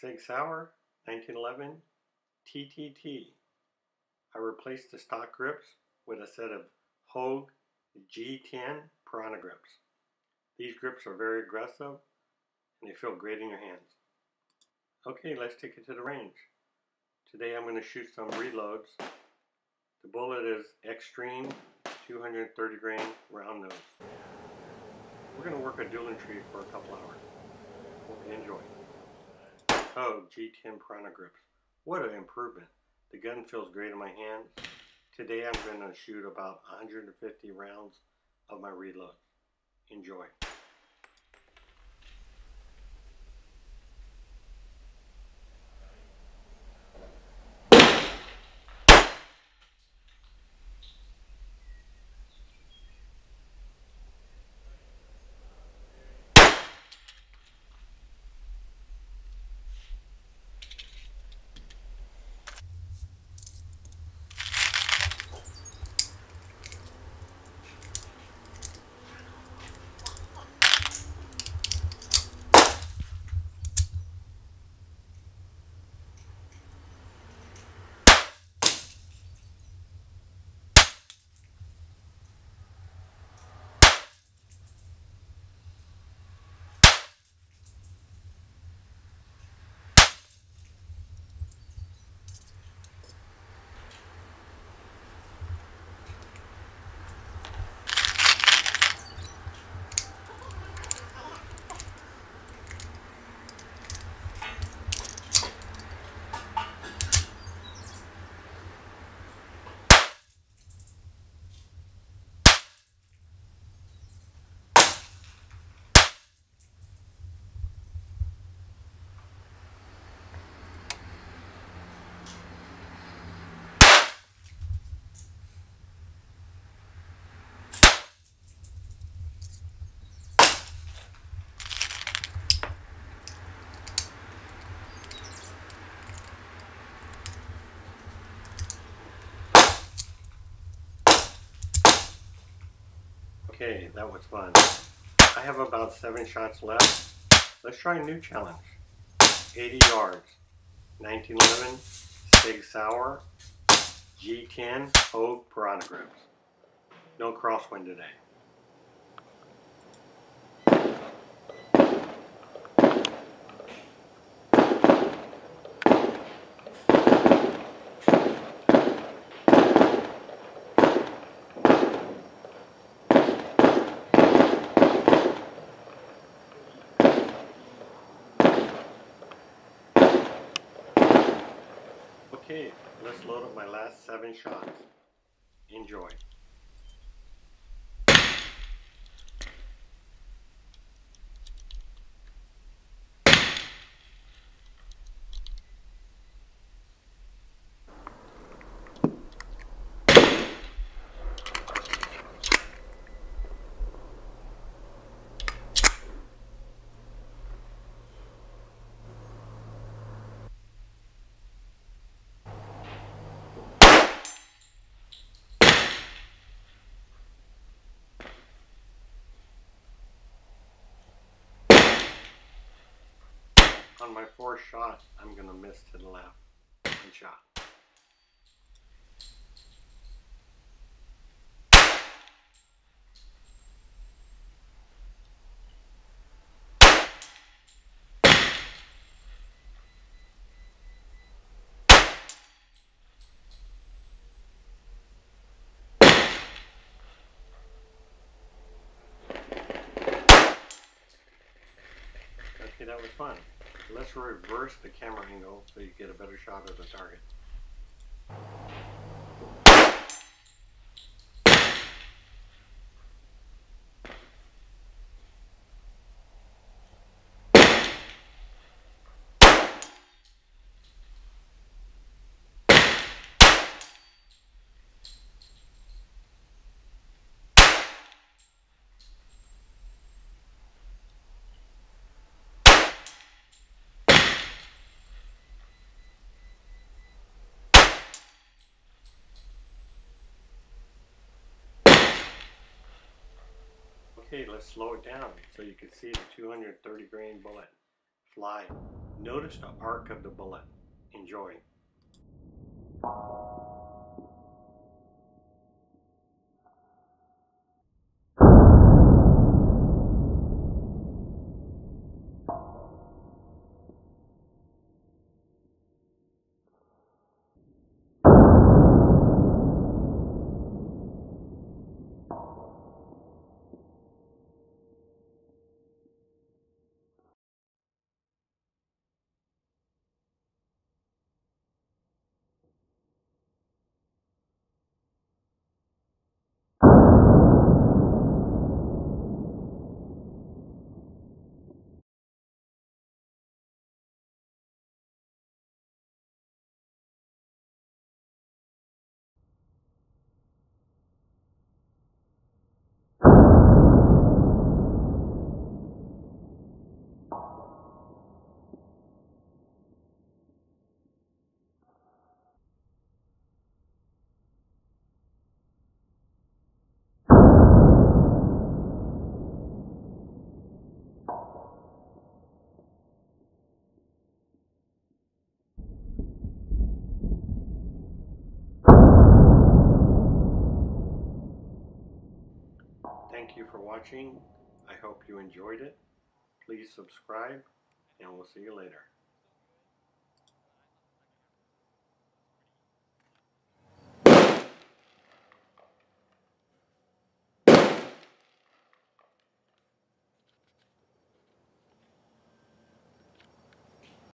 Sig Sauer 1911 TTT. I replaced the stock grips with a set of Hogue G10 Piranha grips. These grips are very aggressive and they feel great in your hands. Okay, let's take it to the range. Today I'm going to shoot some reloads. The bullet is X-Treme 230 grain round nose. We're going to work a dueling tree for a couple hours. Hope you enjoy. Oh, G10 Piranha grips. What an improvement. The gun feels great in my hands. Today I'm going to shoot about 150 rounds of my reload. Enjoy. Okay, that was fun. I have about seven shots left. Let's try a new challenge. 80 yards. 1911 Sig Sauer G10 Hogue Piranha Grips. No crosswind today. Okay, let's load up my last seven shots. Enjoy. On my fourth shot, I'm going to miss to the left. One shot. That was fun. Let's reverse the camera angle so you get a better shot of the target. Okay, let's slow it down so you can see the 230 grain bullet fly Notice the arc of the bullet. Enjoy. You for watching. I hope you enjoyed it. Please subscribe and we'll see you later.